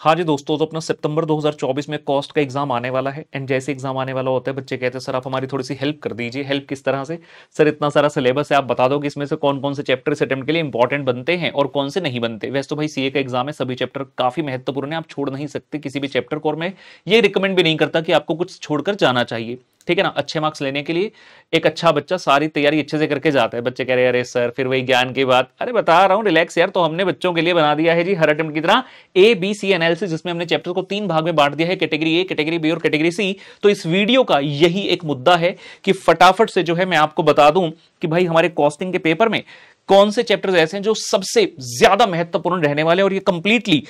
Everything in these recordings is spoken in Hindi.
हाँ जी दोस्तों तो अपना सितंबर 2024 में कॉस्ट का एग्ज़ाम आने वाला है, एंड जैसे एग्ज़ाम आने वाला होता है, बच्चे कहते हैं, सर, आप हमारी थोड़ी सी हेल्प कर दीजिए, हेल्प किस तरह से? सर, इतना सारा सिलेबस है, आप बता दो कि इसमें से कौन कौन से चैप्टर इस अटैम्प्ट के लिए इंपॉर्टेंट बनते हैं और कौन से नहीं बनते। वैसे तो भाई सीए का एग्ज़ाम है, सभी चैप्टर काफ़ी महत्वपूर्ण है, आप छोड़ नहीं सकते किसी भी चैप्टर को और मैं। ये रिकमेंड भी नहीं करता कि आपको कुछ छोड़कर जाना चाहिए। ठीक है ना, अच्छे मार्क्स लेने के लिए एक अच्छा बच्चा सारी तैयारी अच्छे से करके जाता है। बच्चे कह रहे हैं, अरे सर फिर वही ज्ञान की बात। अरे बता रहा हूँ रिलैक्स यार तो हमने बच्चों के लिए बना दिया है जी हर अटेम्प्ट की तरह ए बी सी एनालिसिस जिसमें हमने चैप्टर को तीन भाग में बांट दिया है कैटेगरी ए कैटेगरी बी और कैटेगरी सी तो इस वीडियो का यही एक मुद्दा है कि फटाफट से जो है मैं आपको बता दूँ कि भाई हमारे कॉस्टिंग के पेपर में कौन से चैप्टर्स ऐसे हैं जो सबसे ज़्यादा महत्वपूर्ण रहने वाले और ये कंप्लीटली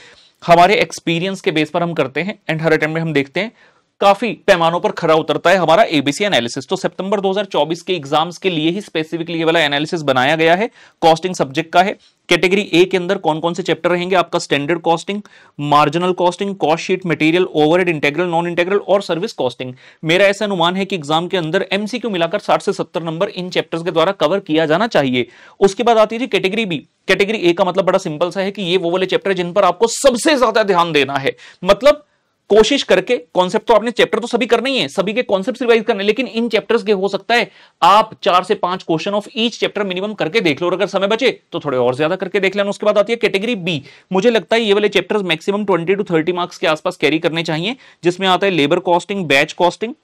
हमारे एक्सपीरियंस के बेस पर हम करते हैं एंड हर अटेम्प्ट में हम देखते हैं। काफ़ी पैमानों पर खरा उतरता है। हमारा एबीसी एनालिसिस तो सितंबर 2024 के एग्ज़ाम्स के लिए ही स्पेसिफिकली ये वाला एनालिसिस बनाया गया है। कॉस्टिंग सब्जेक्ट का है। कैटेगरी ए के अंदर कौन कौन से चैप्टर रहेंगे? आपका standard costing marginal costing cost sheet material overhead integral non integral और सर्विस कॉस्टिंग मेरा ऐसा अनुमान है कि एग्ज़ाम के अंदर एमसीक्यू मिलाकर 60 से 70 नंबर इन चैप्टर्स के द्वारा कवर किया जाना चाहिए। उसके बाद आती है कैटेगरी बी कैटेगरी ए का मतलब बड़ा सिंपल सा है कि ये वो वाले चैप्टर जिन पर आपको सबसे ज़्यादा ध्यान देना है। मतलब कोशिश करके कॉन्सेप्ट तो आपने चैप्टर तो सभी करने ही है, सभी के कॉन्सेप्ट रिवाइज करने लेकिन इन चैप्टर्स के हो सकता है आप चार से पाँच question of each chapter minimum करके देख लो, और अगर समय बचे तो थोड़े और ज़्यादा करके देख लेना। उसके बाद आती है कैटेगरी बी मुझे लगता है ये वाले chapters maximum twenty to thirty marks के आसपास कैरी करने चाहिए, जिसमें आता है labour costing batch costing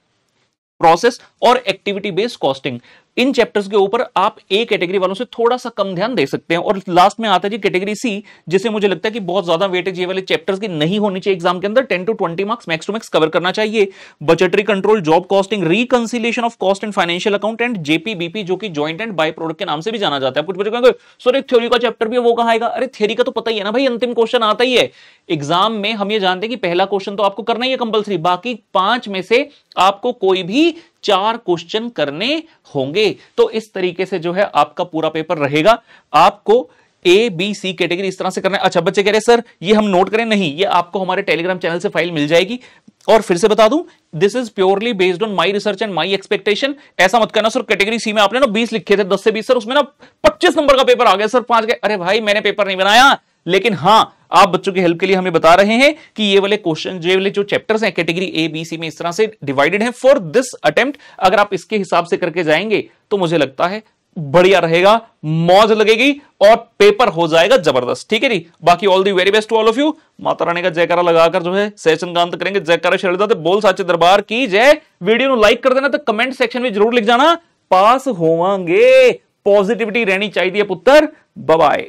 process और एक्टिविटी बेस्ड कॉस्टिंग इन चैप्टर्स के ऊपर आप ए कैटेगरी वालों से थोड़ा सा कम ध्यान दे सकते हैं। और लास्ट में आता है जी कैटेगरी सी जिसे मुझे लगता है कि बहुत ज़्यादा वेटेज ये वाले चैप्टर्स की नहीं होनी चाहिए एग्ज़ाम के अंदर। Ten to twenty marks max to max cover करना चाहिए। Budgetary control job costing reconciliation of cost and financial account and JPBP जो कि ज्वाइंट एंड बाय प्रोडक्ट के नाम से भी जाना जाता है। कुछ बच्चे कहेंगे, सर, एक थ्योरी का चैप्टर भी वो कहा आएगा? अरे थ्योरी का तो पता ही है ना भाई, अंतिम क्वेश्चन आता ही है। एग्ज़ाम में हम ये जानते हैं कि पहला क्वेश्चन तो आपको करना ही है कंपलसरी बाकी पाँच में से आपको कोई भी चार क्वेश्चन करने होंगे। तो इस तरीके से जो है आपका पूरा पेपर रहेगा। आपको ए बी सी कैटेगरी इस तरह से करना है। अच्छा बच्चे कह रहे सर, ये हम नोट करें? नहीं, ये आपको हमारे टेलीग्राम चैनल से फ़ाइल मिल जाएगी। और फिर से बता दूँ this is purely based on my research and my expectation ऐसा मत करना, सर कैटेगरी सी में आपने ना 20 लिखे थे 10 से 20 सर, उसमें ना 25 नंबर का पेपर आ गया, सर, पाँच गए। अरे भाई, मैंने पेपर नहीं बनाया। लेकिन हाँ आप बच्चों की हेल्प के लिए हमें बता रहे हैं कि ये वाले क्वेश्चन ये वाले जो चैप्टर्स हैं कैटेगरी ए बी सी में इस तरह से डिवाइडेड हैं फॉर दिस अटेम्प्ट अगर आप इसके हिसाब से करके जाएँगे तो मुझे लगता है बढ़िया रहेगा, मौज लगेगी और पेपर हो जाएगा ज़बरदस्त। ठीक है जी? बाकी all the very best to all of you Mata Rani का जयकारा लगाकर जो है सेशन का अंत करेंगे। जयकारा शरीर बोल साचे दरबार की जय। वीडियो लाइक कर देना तो कमेंट सेक्शन में ज़रूर लिख जाना। पास होवांगे। पॉजिटिविटी रहनी चाहिए, पुत्र। बबाए